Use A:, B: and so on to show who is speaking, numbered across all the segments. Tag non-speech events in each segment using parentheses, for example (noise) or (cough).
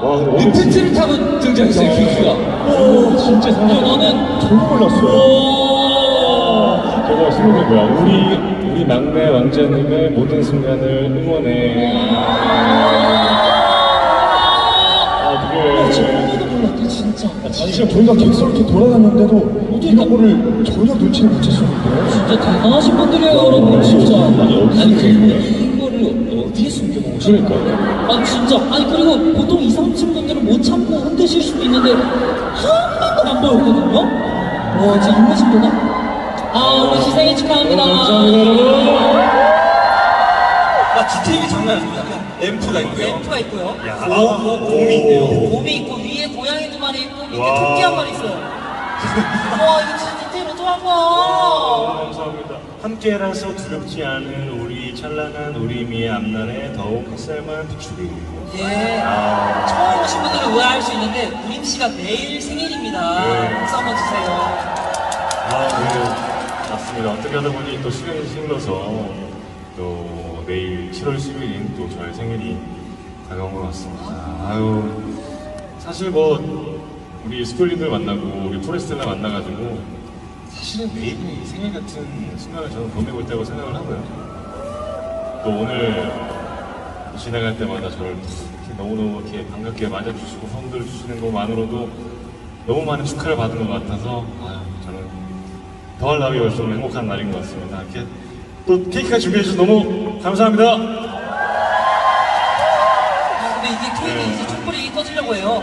A: 와, 근데
B: 리프트를 타고 등장했어요, 킹키가.
A: 오, 진짜
B: 야,
A: 상황.
B: 나는,
A: 전혀 몰랐어요.
B: 오.
A: 저거 슬로건 뭐야? 우리 우리 막내 왕자님의 모든 순간을 응원해. 아, 그게
B: 저거도 몰랐대, 진짜.
A: 진짜 저희가 객석 이렇게 돌아다녔는데도 이런 거를 전혀 눈치를 못 챘었는데요.
B: 진짜 대단하신 분들이에요, 여러분, 진짜.
A: 아니, 거야?
B: 이거를 어디에 숨겨놓으신
A: 그러니까.
B: 아 진짜 아니 그리고 보통 2, 3층 분들은 못 참고 흔드실 수도 있는데 한 번도 안 보였거든요? 와 진짜 인내심 되나? 아 우리 시생일 축하합니다
A: 감사합니다, 여러분.
C: 아, 디테일이 장난 아닙니다. 앰프가 있고요.
B: 램프가 있고요
C: 야, 고, 고, 곰이 있네요.
B: 곰이 있고 위에 고양이 두 마리 있고 밑에
A: 와.
B: 토끼 한 마리 있어요 와 이거 진짜 거야
A: 감사합니다. 함께라서 두렵지 않은 우리 찬란한 우리 미의 앞날에 더욱 햇살만 비추리.
B: 예
A: 아,
B: 처음 오신 분들은 의아할 수 있는데 우림 씨가 내일 생일입니다
A: 네.
B: 박수 한번 주세요
A: 아, 네. 맞습니다. 어떻게 하다 보니 또 시간이 흘러서 또 내일 7월 10일인 또 저의 생일이 다가온 것 같습니다. 아유, 사실 뭐 우리 스쿨리들 만나고 우리 포레스텔라 만나가지고 사실은 매일매일 생일 같은 순간을 저는 보내고 있다고 생각을 하고요. 또 오늘 지나갈 때마다 저를 이렇게 너무너무 이렇게 반갑게 맞아주시고 손들 주시는 것만으로도 너무 많은 축하를 받은 것 같아서 아유, 저는 더할 나위 없이 너무 행복한 날인 것 같습니다. 이렇게 또 케이크까지 준비해 주셔서 너무 감사합니다.
B: 아, 근데 이게 케이크
A: 네.
B: 이제 촛불이 꺼지려고 해요.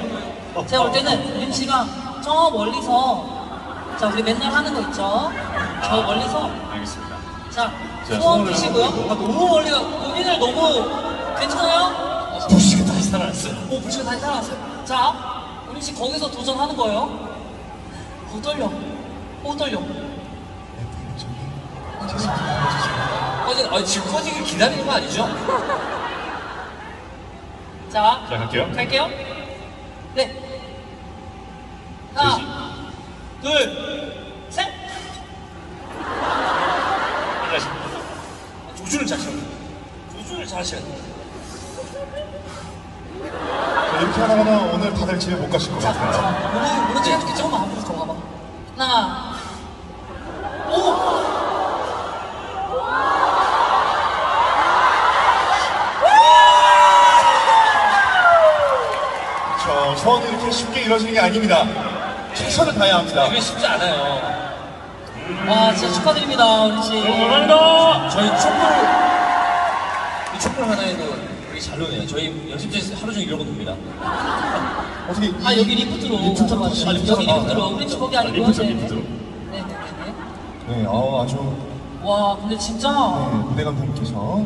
B: 제가 볼 때는 (laughs) 우림 씨가 저 멀리서 자 우리 맨날 하는 거 있죠? 저 멀리서
A: 알겠습니다.
B: 자
A: 자,
B: 소원
A: 소원을
B: 피시고요.
A: 하고
B: 아, 너무 멀리 가. 여기는 너무 괜찮아요?
C: 부시가 다시 살아났어요.
B: 오 불씨가 다시 살아났어요. 자 우림 씨 거기서 도전하는 거예요. 어 떨려. 어 떨려.
C: 꺼지, 아, 지금 꺼지길 기다리는 거 아니죠?
B: 자
A: 자, 갈게요.
B: 갈게요. 네. 하나, 둘, 셋.
C: 조준을 잘 하셔야 돼요. 조준을 잘 하셔야 돼요.
D: 이렇게 하다가는 오늘 다들 집에 못 가실 것 같아요.
B: 오늘 오늘 제가 이렇게 조금만 앞으로 더 가봐. 하나. 오.
D: 저 소원이 이렇게 쉽게 이루어지는 게 아닙니다. 최선을 다해야 합니다.
C: 이게 쉽지 않아요.
B: 와 진짜 축하드립니다 우리 씨.
A: 감사합니다.
C: 저희 촛불, 이 촛불 하나에도 되게 잘 노네요. 저희 연습실에서 하루 종일 이러고 놉니다.
D: 어떻게
B: 아
D: 이-
B: 여기 리프트로
D: 리프트로. 다시
B: 여기
D: 리프트로
B: 리프트로
D: 가나요?
B: 우리 집 거기
A: 아,
B: 아니고
A: 리프트,
B: 네 네.
A: 리프트로.
B: 네 네 네.
D: 네, 어, 아주
B: 와 근데 진짜
D: 네, 무대 감독님께서